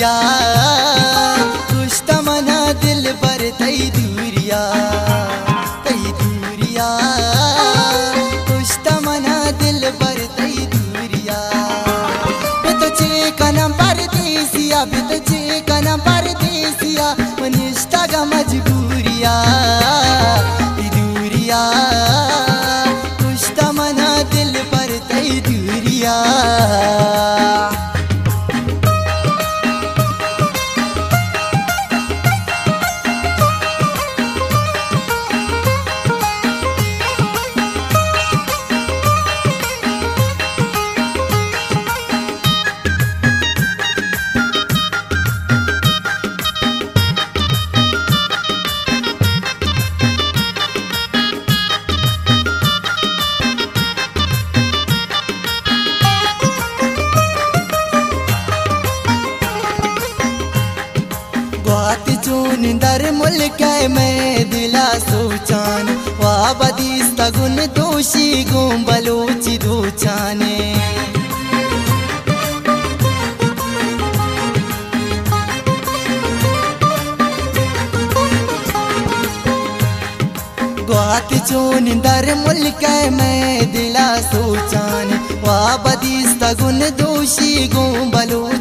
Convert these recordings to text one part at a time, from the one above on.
धीरिया खुश तमना दिल पर तई धीरिया तई दिल पर तई पर देसिया पर देसिया, मनिष्ठा का मजबूरिया दूरिया। खुश तमना दिल पर तई दूरिया। वा बदीस तगुन दोषी गुम बलोची दोचाने ग्वात चून दर मुल्क मैं दिला सोचान वा बदीस तगुन दोषी गुम बलोची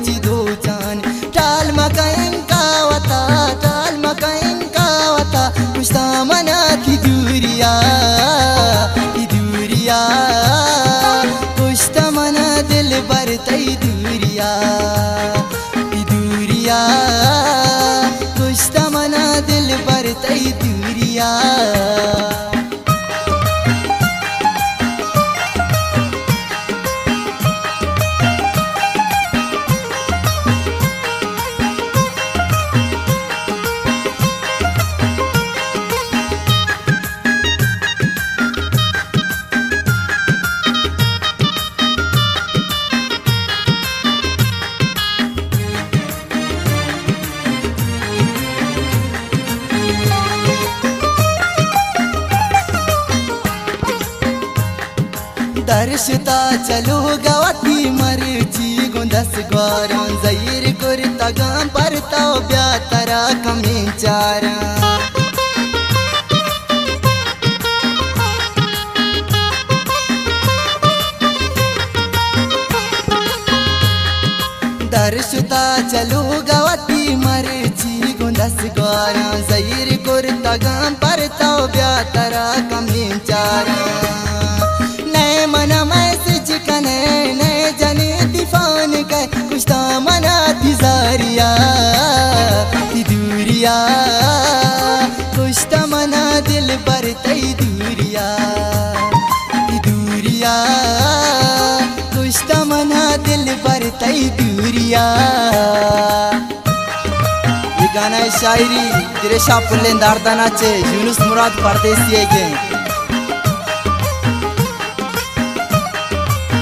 बर दूरिया। दर्शता चलो गवती मरची गुंदस ग्वारा। जैर कुर्ता गाम परता ब्या तरा कमी चारा। दर्शता चलो गवती मरची गुंदस ग्वारा। मना ती कुछ तो मना दिल पर तई दूरिया ती मना दिल पर तई गाना शायरी दिरेशा पुल्लें दारदानाचे यूनुस मुराद परदेसी है के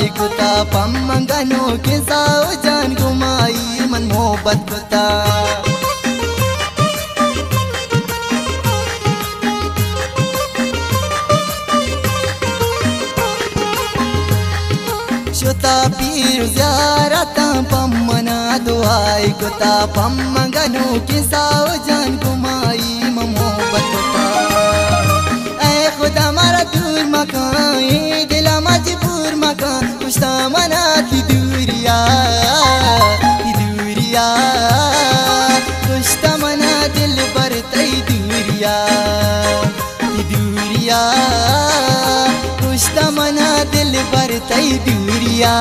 दुआई कुता पम्मंगनो के साओ जान गुमाई मन मोहब्बत कुता शोता पीर ज़्यारता पम्मना दुआई कुता पम्मंगनो के साओ जान गुमाई दूरिया दूरिया मना दिल पर तई दूरिया।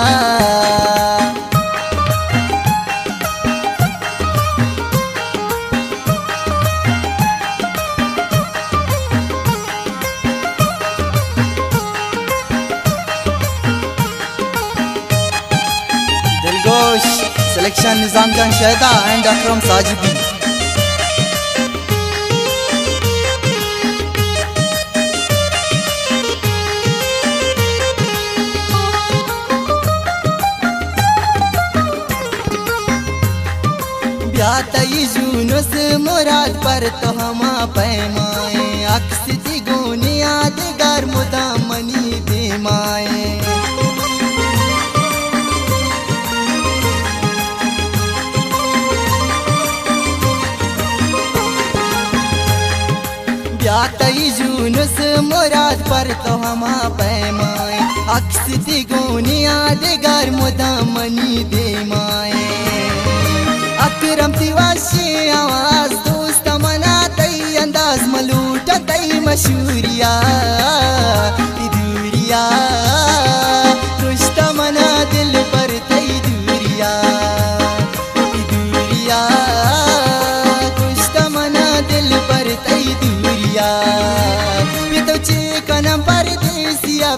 सिलेक्शन निज़ाम जान शहदा एंड अकरम साजिदी। ब्यातई जूनुस मुराद पर तो हमा पैमाए। अक्स दी गुनियाद गा देगार मुदामनी दे माए ब्यातई जूनुस मुराद पर तो हमा पैमाए। अक्स दिगोनिया देगार मुदामनी दे माए अपिरम तिवाशी आवाज़ दोस्त मना तई अंदाज मलूट तई मशहूरिया दूरिया दुष्ट मना दिल पर तई दूरिया दूरिया दुष्ट मना दिल पर तई दूरिया। बितचे कनम पर देसिया